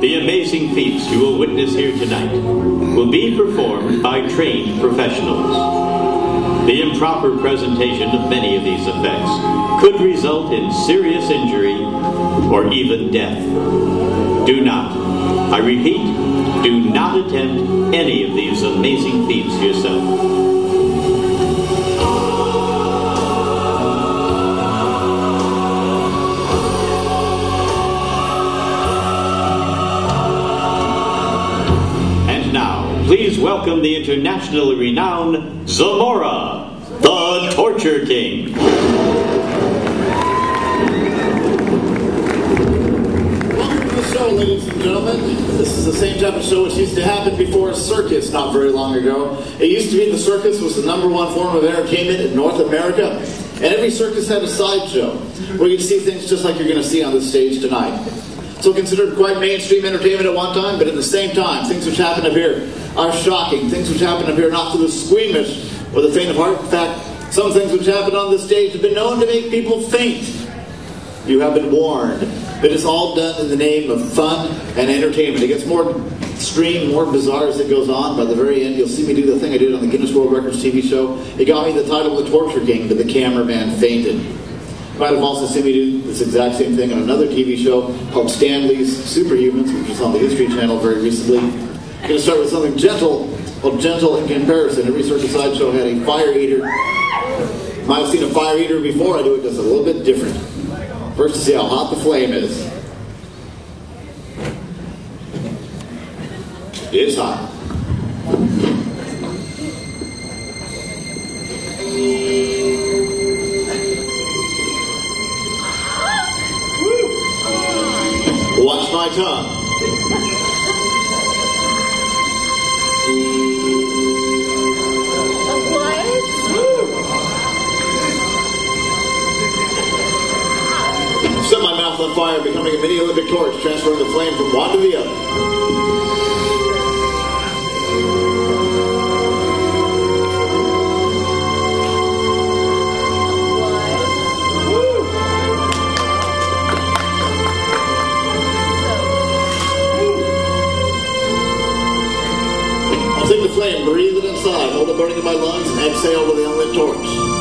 The amazing feats you will witness here tonight will be performed by trained professionals. The improper presentation of many of these effects could result in serious injury or even death. Do not, I repeat, do not attempt any of these amazing feats yourself. Please welcome the internationally renowned Zamora, the Torture King. Welcome to the show, ladies and gentlemen. This is the same type of show which used to happen before a circus not very long ago. It used to be the circus was the number one form of entertainment in North America, and every circus had a sideshow where you'd see things just like you're going to see on the stage tonight. So considered quite mainstream entertainment at one time, but at the same time, things which happen up here are shocking. Things which happen up here are not for the squeamish or the faint of heart. In fact, some things which happen on the stage have been known to make people faint. You have been warned. But it's all done in the name of fun and entertainment. It gets more extreme, more bizarre as it goes on. By the very end, you'll see me do the thing I did on the Guinness World Records TV show. It got me the title of the Torture King, but the cameraman fainted. Might have also seen me do this exact same thing on another TV show called Stan Lee's Superhumans, which was on the History Channel very recently. I'm going to start with something gentle, called Gentle in Comparison. Every circus sideshow had a fire eater. Might have seen a fire eater before. I do it just a little bit different. First, to see how hot the flame is. It's hot. Tongue. Set my mouth on fire, becoming a mini Olympic torch, transferring the flame from one to the other. Flame, breathe it inside, hold it burning in my lungs, and exhale with the unlit torch.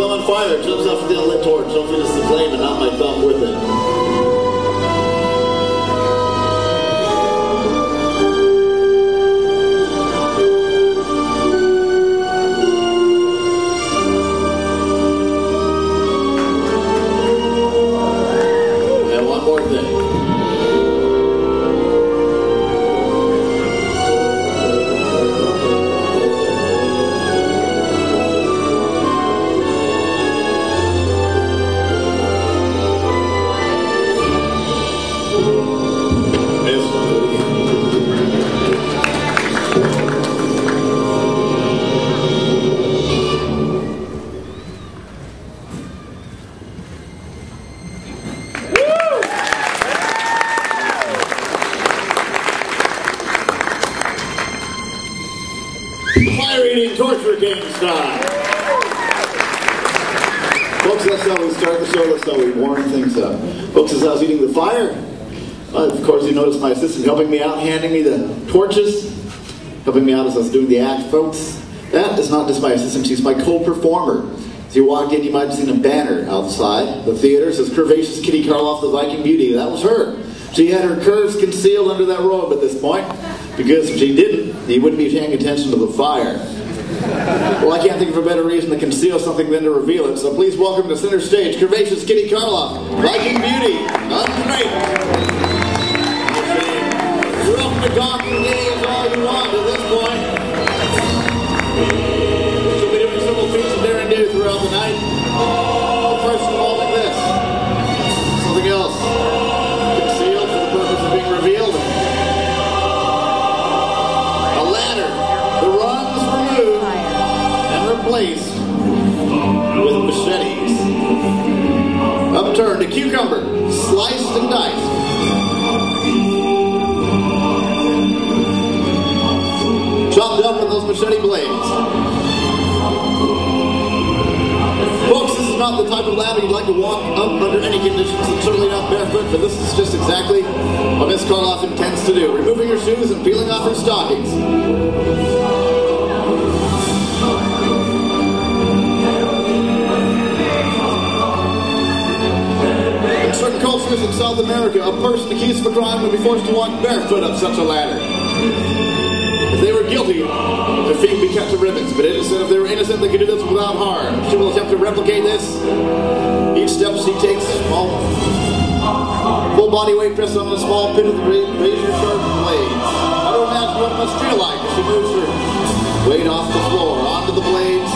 Thumb on fire, it jumps off the lit torch. Don't it's the flame and not my thumb with it. Fire eating torture king style. Folks, that's how we start the show. That's how we warm things up. Folks, as I was eating the fire, uh, of course, you noticed my assistant helping me out, handing me the torches, helping me out as I was doing the act, folks. That is not just my assistant, she's my co-performer. As you walked in, you might have seen a banner outside the theater. It says Curvaceous Kitty Karloff, the Viking Beauty. That was her. She had her curves concealed under that robe at this point. Because if she didn't, he wouldn't be paying attention to the fire. Well, I can't think of a better reason to conceal something than to reveal it. So please welcome to center stage curvaceous Kitty Karloff, Viking Beauty, undraped. You're open to gawking gaze all you want at this point. She'll be doing several feats of daring do throughout the night. The of ladder you'd like to walk up under any conditions, and certainly not barefoot, but this is just exactly what Miss Karloff intends to do. Removing her shoes and peeling off her stockings. In certain cultures in South America, a person accused of a crime would be forced to walk barefoot up such a ladder. If they were guilty, their feet would be cut to ribbons. But innocent, if they were innocent, they could do this without harm. She will attempt to replicate this. Each step she takes, small, full body weight pressed on a small pit of the ra- razor sharp blades. How to imagine what it must feel like as she moves her weight off the floor onto the blades.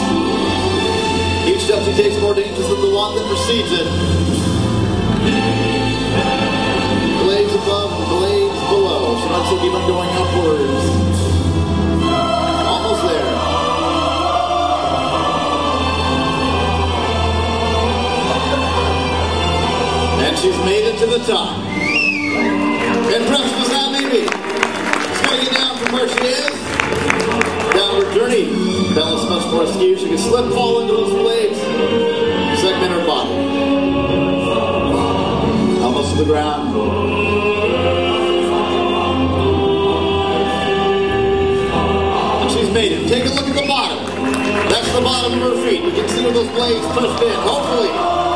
Each step she takes more dangerous than the one that precedes it. Blades above blades below. She must keep on going upwards. She's made it to the top. Impressive as that may be. She's to get down from where she is. Downward journey. Balance much more askew. She can slip, fall into those blades. Segment her body. Almost to the ground. And she's made it. Take a look at the bottom. That's the bottom of her feet. You can see where those blades pushed in. Hopefully,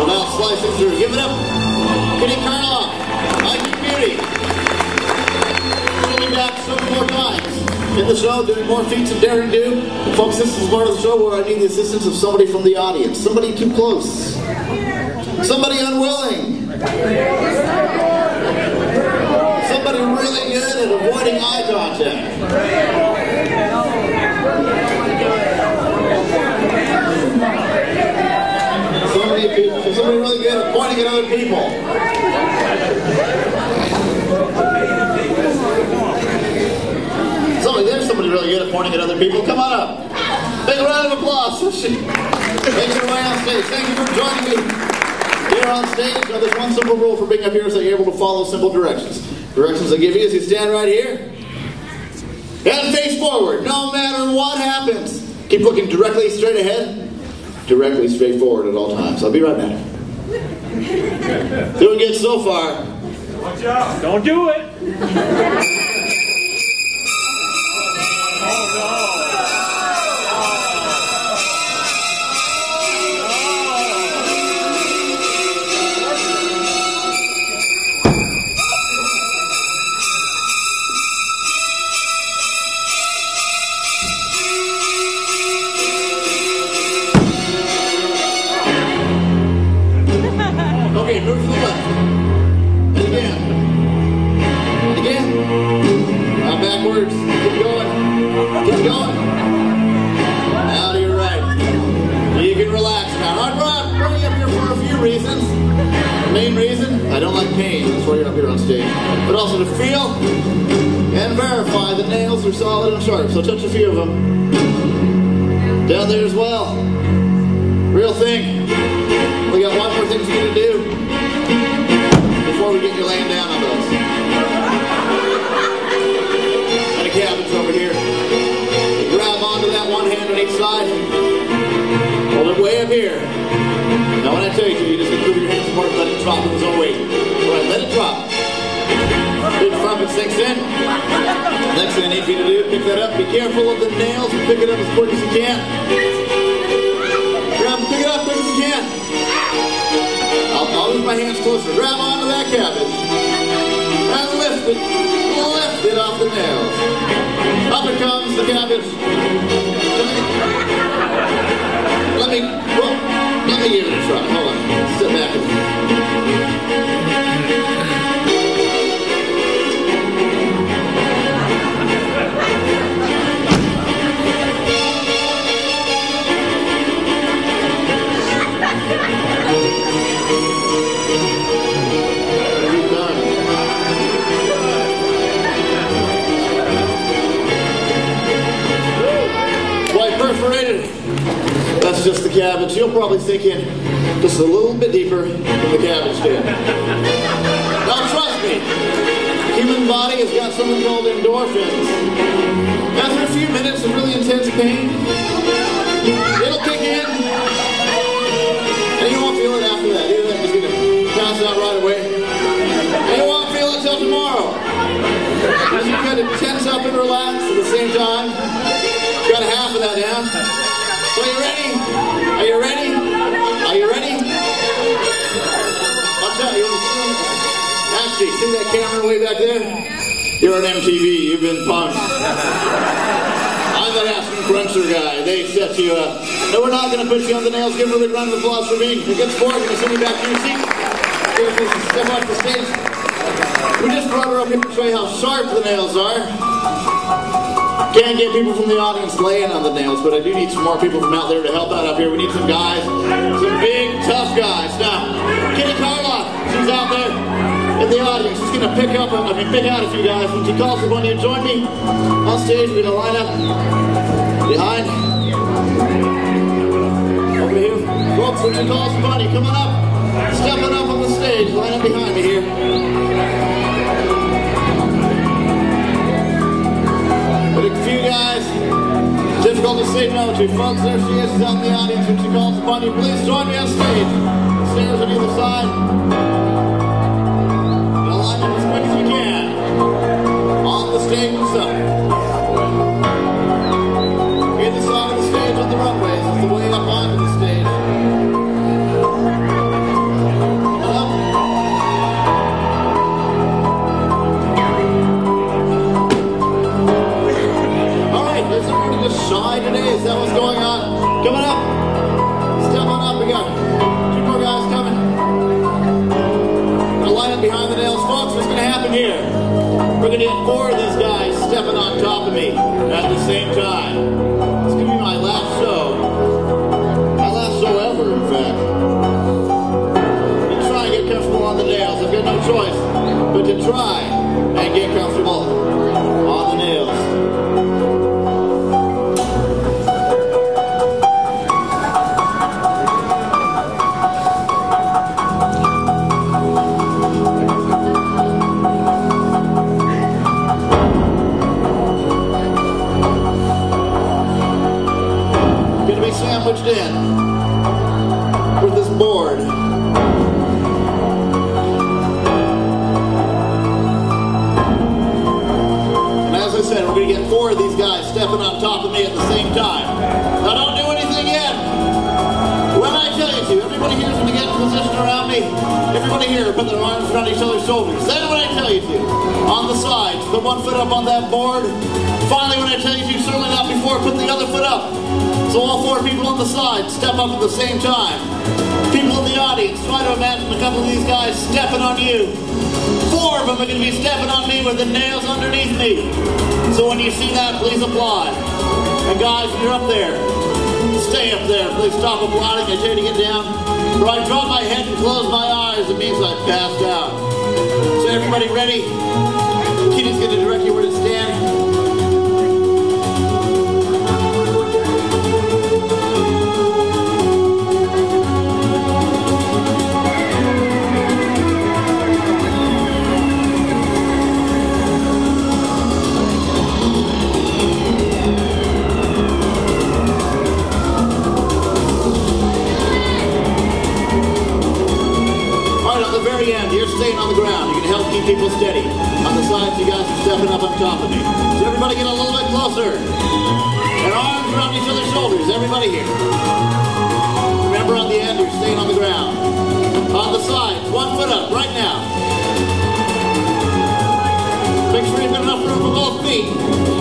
we'll now slice it through. Give it up. Kitty Karloff. Viking Beauty. She'll back several more times in the show doing more feats of daring do. Folks, this is part of the show where I need the assistance of somebody from the audience. Somebody too close. Somebody unwilling. Somebody really good at avoiding eye contact. Somebody, somebody really good at pointing at other people. Somebody, there's somebody really good at pointing at other people. Come on up. Big round of applause. Make your way on stage. Thank you for joining me here on stage. Now, there's one simple rule for being up here is that you're able to follow simple directions. Directions I give you is you stand right here and face forward, no matter what happens. Keep looking directly straight ahead, directly straightforward at all times. I'll be right back. Doing good so far. Watch out! Don't do it! your right. You can relax now. I brought, up here for a few reasons. The main reason, I don't like pain. That's why you're up here on stage. But also to feel and verify the nails are solid and sharp. So touch a few of them. Down there as well. Real thing. We got one more thing for you to do before we get you laying down on those. Got a cabin's over here. On each side. Hold it way up here. Now when I tell you to, you just improve your hands support and let it drop in its own weight. All right, let it drop. Big front it sinks in. Next thing I need you to do, pick that up. Be careful of the nails and pick it up as quick as you can. Grab, pick it up quick as you can. I'll, I'll move my hands closer. Grab onto that cabbage. And lift it. Lift it off the nails. Up it comes the cabbage. Let me, well, let me give it a try. Hold on. Sit back. That's just the cabbage. You'll probably sink in just a little bit deeper than the cabbage did. Now trust me, human body has got something called endorphins. After a few minutes of really intense pain, it'll kick in, and you won't feel it after that. You're just gonna pass out right away, and you won't feel it till tomorrow. As you kind of tense up and relax at the same time, got half of that down. So are you ready? Are you ready? Are you ready? Watch out, you Actually, see that camera way back there? You're on MTV, you've been punked. I'm the Ashton Kutcher guy. They set you up. No, we're not going to put you on the nails. Give a big round of applause for me. It gets bored. We're going to send you back to your seat. Step off the stage. We just brought her up here to show you how sharp the nails are. Can't get people from the audience laying on the nails, but I do need some more people from out there to help out up here. We need some guys, some big, tough guys. Now, Kitty Karloff, she's out there in the audience. She's going to pick up, I mean, pick out a few guys. When she calls upon you, join me on stage. We're going to line up behind. Over here. Folks, when she calls upon you, come on up. Stepping up on the stage. Line up behind me here. Guys, difficult to say no to. Folks, there she is. Out in the audience when she calls upon you. Please join me on stage. Stairs on either side. Now line up as quick as you can. On the stage itself. That what's going on? At the same time. Now don't do anything yet. When I tell you to, everybody here's gonna get in position around me. Everybody here put their arms around each other's shoulders. Then when I tell you to, on the sides, put one foot up on that board. Finally, when I tell you to, certainly not before, put the other foot up. So all four people on the side step up at the same time. People in the audience, try to imagine a couple of these guys stepping on you. Four of them are going to be stepping on me with the nails underneath me. So when you see that, please applaud. And guys, when you're up there, stay up there. Please stop applauding. I tell to get down. Or I drop my head and close my eyes, it means I've passed out. So everybody ready? Kitty's going to direct you where to stand. People steady. On the sides, you guys are stepping up on top of me. So everybody get a little bit closer. And arms around each other's shoulders. Everybody here. Remember, on the end, you're staying on the ground. On the sides, one foot up right now. Make sure you've got enough room for both I'm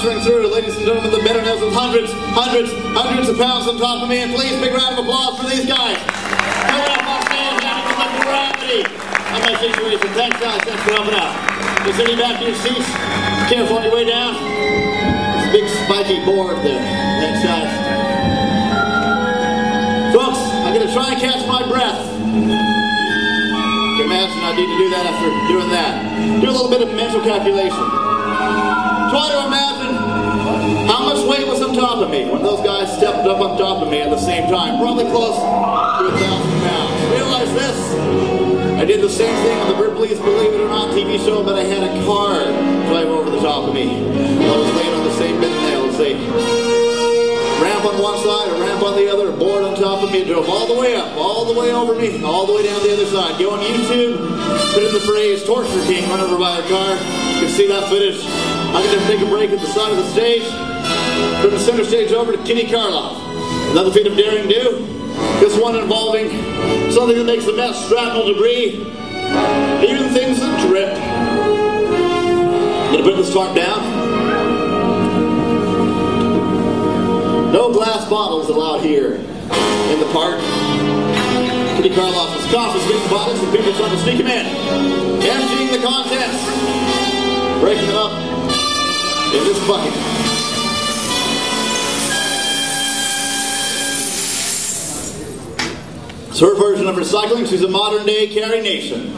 through, ladies and gentlemen, the nails with hundreds, hundreds, hundreds of pounds on top of me. And please, big round of applause for these guys. Up on stage, on my situation. Thanks, guys. Thanks for helping out. Just sitting back in your seats. Careful on your way down. It's a big spiky board there. Thanks, guys. Folks, I'm going to try and catch my breath. Imagine I need to do that after doing that. Do a little bit of mental calculation. Try to imagine how much weight was on top of me when those guys stepped up on top of me at the same time. Probably close to a thousand pounds. Realize this. I did the same thing on the Ripley's Believe It or Not TV show, but I had a car drive over the top of me. I was laying on the same bed nails. They ramp on one side, a ramp on the other, a board on top of me, drove all the way up, all the way over me, all the way down the other side. Go on YouTube, put in the phrase torture king run over by a car. You can see that footage. I'm going to take a break at the side of the stage. Turn the center stage over to Kitty Karloff. Another feat of daring do. This one involving something that makes a mess, shrapnel debris, even things that drip. Gonna put this tarp down. No glass bottles allowed here in the park. Kitty Karloff is getting bottles and people trying to sneak them in, emptying the contest. breaking them up in this bucket. It's her version of recycling. She's a modern day Carrie Nation.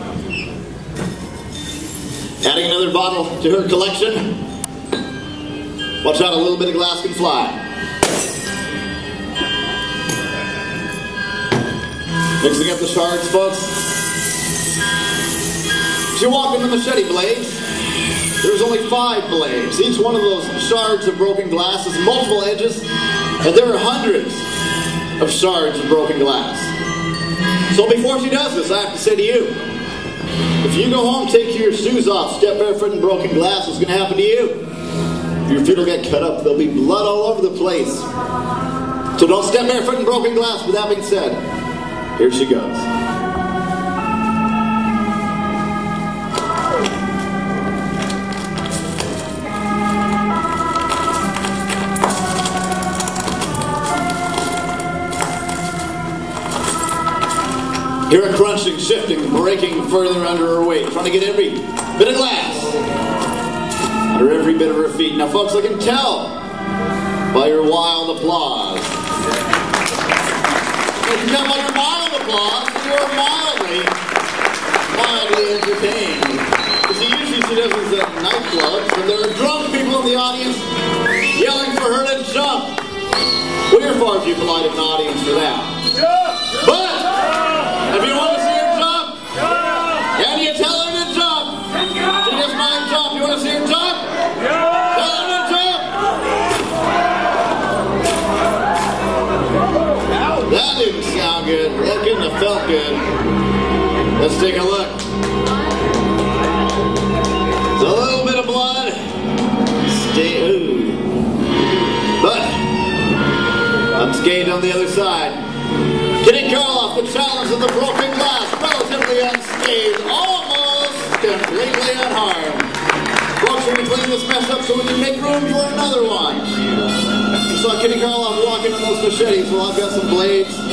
Adding another bottle to her collection. Watch out, a little bit of glass can fly. Mixing up the shards, folks. She walked in the machete blades. There's only five blades. Each one of those shards of broken glass has multiple edges, and there are hundreds of shards of broken glass. So before she does this, I have to say to you, if you go home, take your shoes off, step barefoot in broken glass, what's going to happen to you? Your feet will get cut up. There'll be blood all over the place. So don't step barefoot in broken glass. With that being said, here she goes. Hear her crunching, shifting, breaking further under her weight, trying to get every bit of glass under every bit of her feet. Now, folks, I can tell by your wild applause. I can tell by mild applause that you are mildly, mildly entertained. You see, usually she does this at nightclubs, and there are drunk people in the audience yelling for her to jump. You're far too polite of an audience for that. Take a look. It's a little bit of blood. Stay. Ooh. But unscathed on the other side. Kitty Karloff, the challenge of the broken glass, relatively unscathed, almost completely unharmed. Folks, we're clean this mess up so we can make room for another one. You saw Kitty Karloff walking on those machetes. Well, I've got some blades.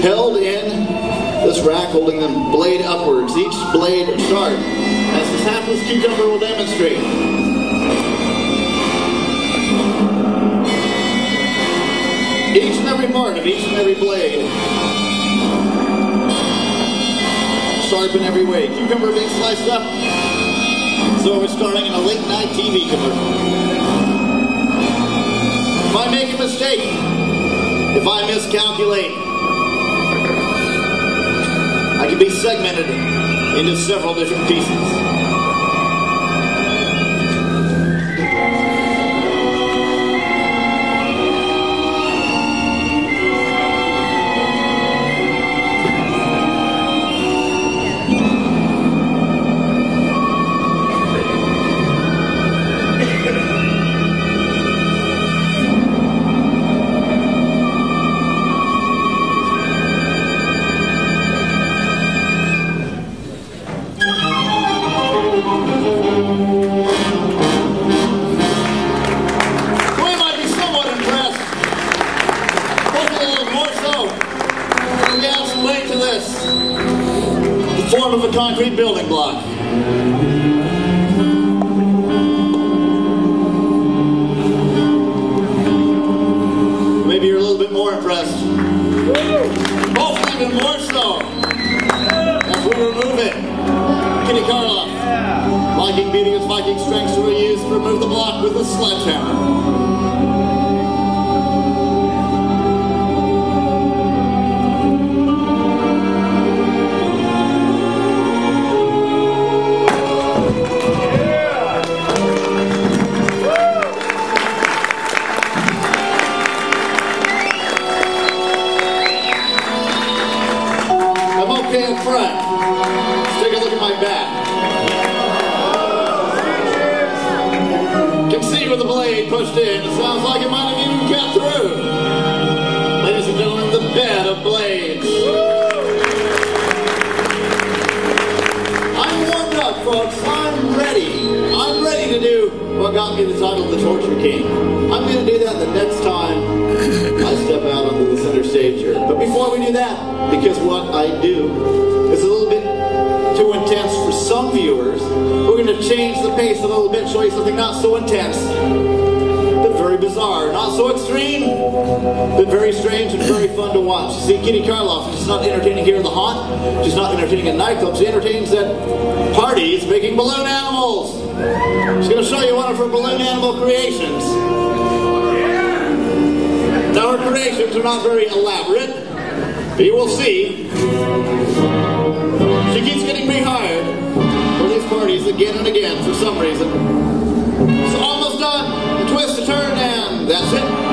Held in this rack, holding them blade upwards, each blade sharp. As this happens, Cucumber will demonstrate. Each and every part of each and every blade. Sharp in every way. Cucumber being sliced up. So we're starting in a late night TV commercial. If I make a mistake, if I miscalculate, I can be segmented into several different pieces. Like it might have even through. Ladies and gentlemen, the bed of blades. I'm warmed up, folks. I'm ready. I'm ready to do what got me the title of the Torture King. I'm going to do that the next time I step out onto the center stage here. But before we do that, because what I do is a little bit too intense for some viewers, we're going to change the pace a little bit, show you something not so intense, extreme, but very strange and very fun to watch. See, Kitty Karloff is not entertaining here in the haunt. She's not entertaining in nightclubs. She entertains at parties making balloon animals. She's going to show you one of her balloon animal creations. Now, her creations are not very elaborate, but you will see. She keeps getting rehired for these parties again and again for some reason. It's almost done. A twist, a turn, and that's it.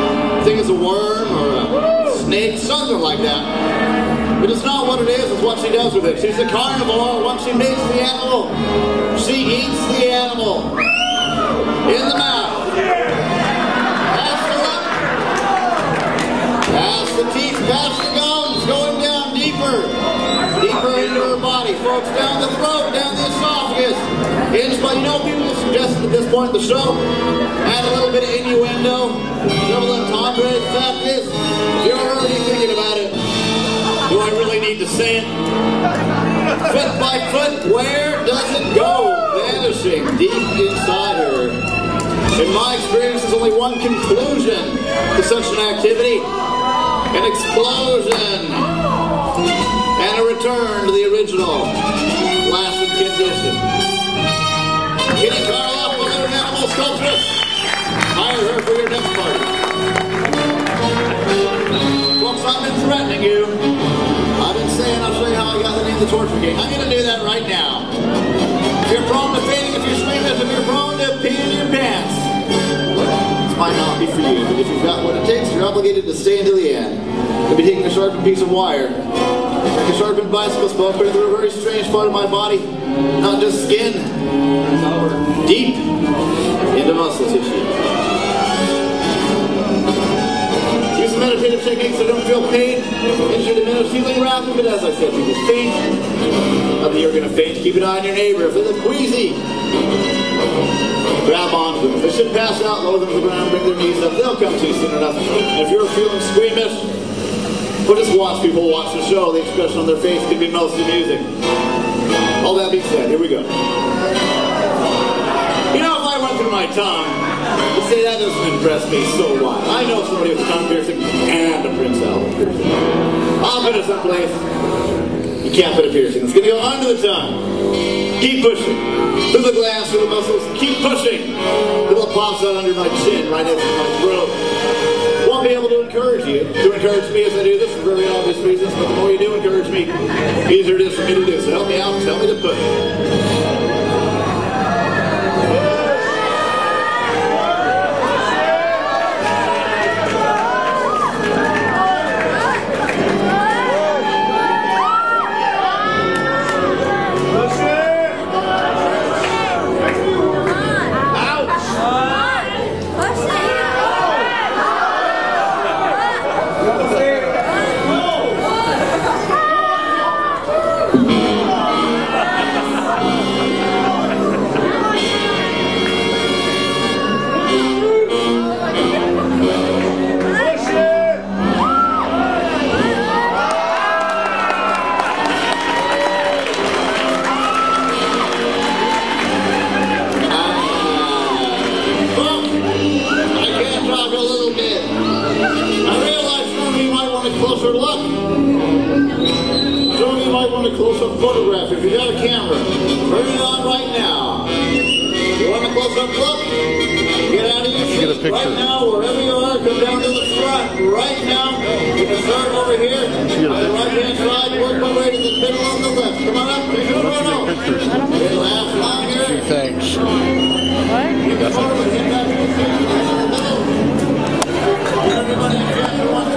Thing is a worm or a snake, something like that. But it's not what it is, it's what she does with it. She's a carnivore. Once she makes the animal, she eats the animal in the mouth. Pass the lip, pass the teeth, pass the gums, going down deeper, deeper into her body, folks, down the throat, down the esophagus. Inch by, you know, people at this point in the show, add a little bit of innuendo, double entendre, the fact is, you're already thinking about it, do I really need to say it? Foot by foot, where does it go? Vanishing deep inside her. In my experience, there's only one conclusion to such an activity an explosion and a return to the original lasted condition. Kitty Karloff, sculptress. Hire her for your next party. Folks, I've been threatening you. I've been saying I'll show you how I got the name of the Torture King. I'm going to do that right now. If you're prone to fainting, if you're screaming, if you're prone to peeing your pants, this might not be for you. But if you've got what it takes, you're obligated to stay until the end. You'll be taking a sharpened piece of wire, like a sharpened bicycle spoke, through a very strange part of my body, not just skin, deep into muscle tissue. Use some meditative techniques so don't feel pain. Ensure the minute feeling rapid, but as I said, you will faint. Not that you're going to faint. Keep an eye on your neighbor. If they look queasy, grab onto them. If they should pass out, lower them to the ground, bring their knees up. They'll come to you soon enough. And if you're feeling squeamish, well, just watch people watch the show. The expression on their face can be most amusing. All that being said, here we go. You I went through my tongue, to say that doesn't impress me, so what? I know somebody with a tongue piercing and a Prince Albert piercing. I'll put it someplace. You can't put a piercing. It's going to go under the tongue. Keep pushing. Through the glass, through the muscles. Keep pushing. It pops out under my chin, right next to my throat. Won't be able to encourage you to encourage me as I do this for very obvious reasons, but the more you do encourage me, easier it is for me to do. So help me out, tell me to. Push closer look. Some of you might want a close-up photograph if you got a camera. Turn it on right now. You want a close-up look? Get out of your seat. Get a picture. Right now, wherever you are, come down to the front. Right now, you can start over here. On the right-hand side, work my way to the middle on the left. Come on up. Please don't run off. It'll last. Gee, thanks. What? You can Everybody, everyone,